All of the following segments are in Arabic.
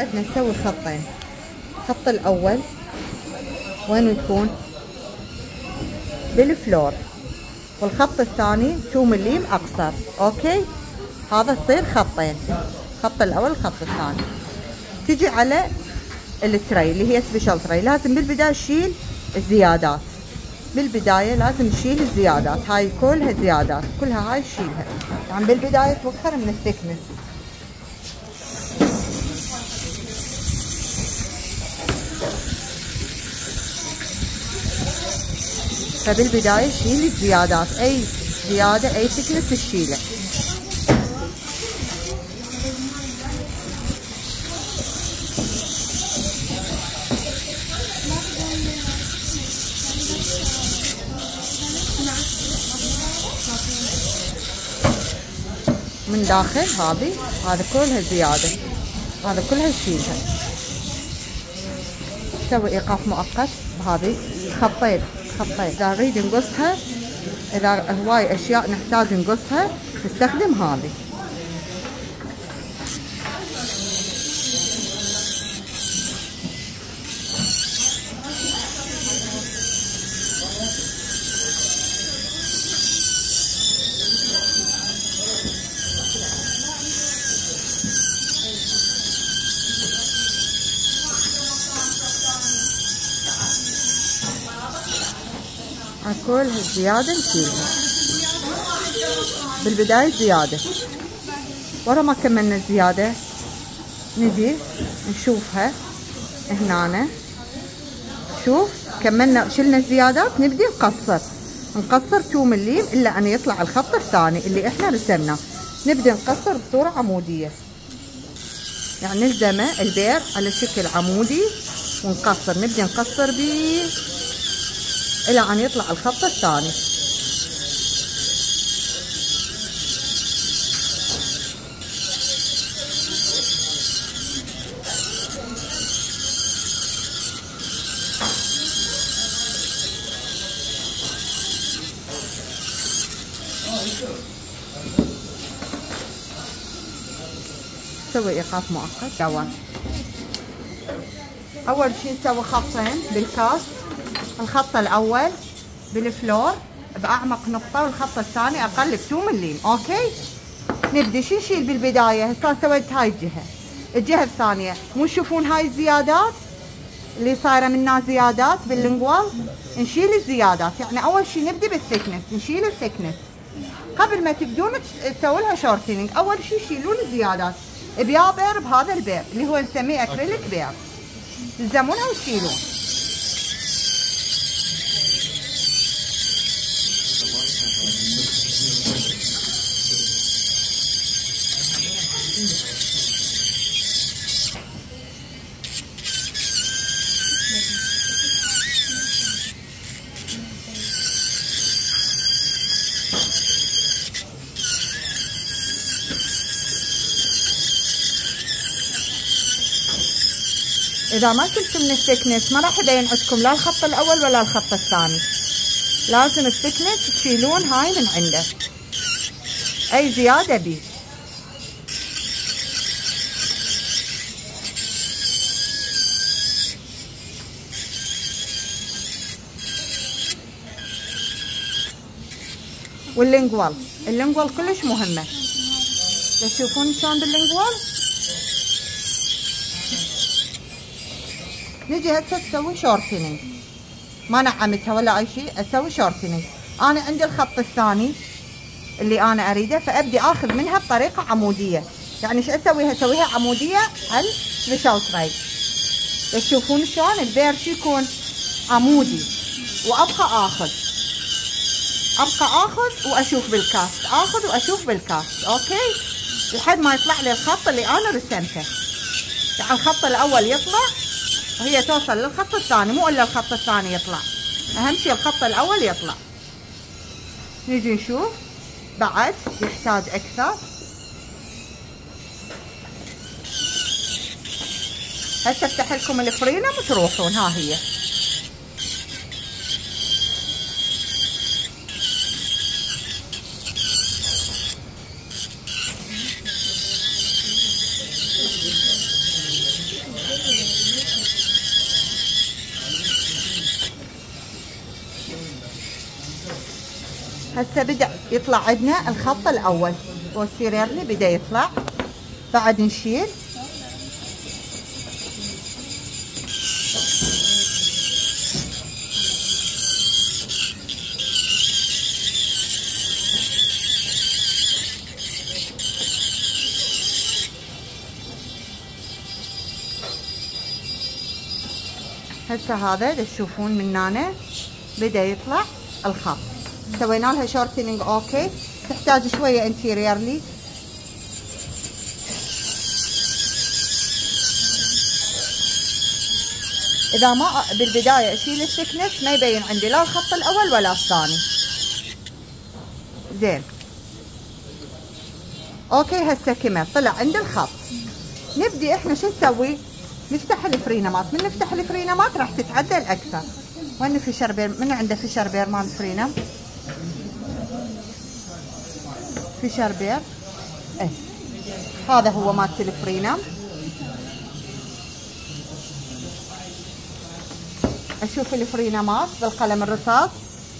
عندنا نسوي خطين. الخط الأول وين يكون؟ بال floor. والخط الثاني 2 مليم أقصر. أوكي؟ هذا يصير خطين. الخط الأول والخط الثاني. تجي على ال tray اللي هي special tray لازم بالبداية تشيل الزيادات. بالبداية لازم نشيل الزيادات. هاي كلها زيادات. كلها هاي تشيلها. يعني بالبداية توخر من الثكنس. فبالبداية شيل الزيادات. أي زيادة أي ثكنس تشيله. من داخل هذه هذا كلها زيادة هذا كلها نشيلها نسوي إيقاف مؤقت. بهذه خطين خطين إذا نريد نقصها إذا هواي أشياء نحتاج نقصها نستخدم هذه. كل هالزيادة نشيلها بالبداية زيادة. ورا ما كملنا الزيادة نجي نشوفها هنا شوف كملنا شلنا الزيادات نبدي نقصر. نقصر 2 مليم إلا أن يطلع الخط الثاني اللي إحنا رسمناه. نبدي نقصر بصورة عمودية. يعني نلزمه البير على شكل عمودي ونقصر. نبدي نقصر بيه إلى أن يطلع الخط الثاني. سوي إيقاف مؤقت. دوام أول شيء نسوي خطين بال cast. الخط الأول بال floor بأعمق نقطة والخط الثاني أقل ب 2 مليم أوكي؟ نبدأ. شو نشيل بالبداية؟ هسه سويت هاي الجهة. الجهة الثانية. مو تشوفون هاي الزيادات؟ اللي صايرة منها زيادات بال lingual؟ نشيل الزيادات. يعني أول شيء نبدأ بال thickness. نشيل ال thickness. قبل ما تبدون تسووا لها shortening أول شيء شيلون الزيادات. بيا bur بهذا ال bur اللي هو نسميه acrylic bur. تلزمونها وتشيلون. إذا ما شلتوا من الثكنس ما راح يبين عندكم لا الخط الأول ولا الخط الثاني. لازم الثكنس تشيلون هاي من عنده. أي زيادة بيه واللينجوال اللينجوال كلش مهمة. تشوفون شلون بال lingual نجي هسه تسوي shortening ما نعمتها ولا أي شيء أسوي shortening أنا عندي الخط الثاني اللي أنا أريده فأبدي آخذ منها بطريقة عمودية. يعني إيش أسويها؟ أسويها عمودية على ال special tray تشوفون شلون ال bur شو يكون؟ عمودي. وابقى آخذ. ابقى آخذ وأشوف بال cast. آخذ وأشوف بال cast. أوكي؟ لحد ما يطلع لي الخط اللي أنا رسمته. يعني الخط الأول يطلع وهي توصل للخط الثاني مو إلا الخط الثاني يطلع. أهم شيء الخط الأول يطلع. نيجي نشوف. بعد يحتاج أكثر. هسه افتح لكم ال frena؟ وتروحون ها هي. هسه بدأ يطلع عندنا الخط الأول. والسيريرلي بدأ يطلع. بعد نشيل. هسه هذا تشوفون من هنا بدأ يطلع الخط. سوينا لها shortening okay تحتاج شوية anteriorly إذا ما بالبداية أشيل ال thickness ما يبين عندي لا الخط الأول ولا الثاني. زين. okay هسه كمل. طلع عندي الخط. نبدي إحنا شو نسوي؟ نفتح ال frenum ات من نفتح ال frenum ات راح تتعدل أكثر. وين fissure bur من عنده fissure bur مال frenum fissure bur إيه. هذا هو مالت ال frenum أشوف ال frenum ات بالقلم الرصاص.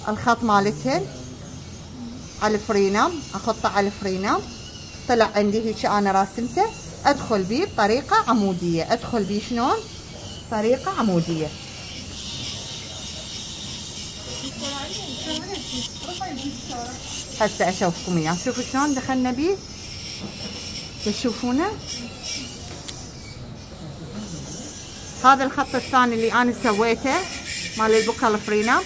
الخط مالتهن على ال frenum أحطه على ال frenum طلع عندي هيك أنا راسمته. أدخل بيه بطريقة عمودية. أدخل بيه شلون؟ طريقة عمودية. هسه اشوفكم اياه شوفوا شلون دخلنا بيه تشوفونه؟ هذا الخط الثاني اللي أنا سويته مال البوكال فرينا.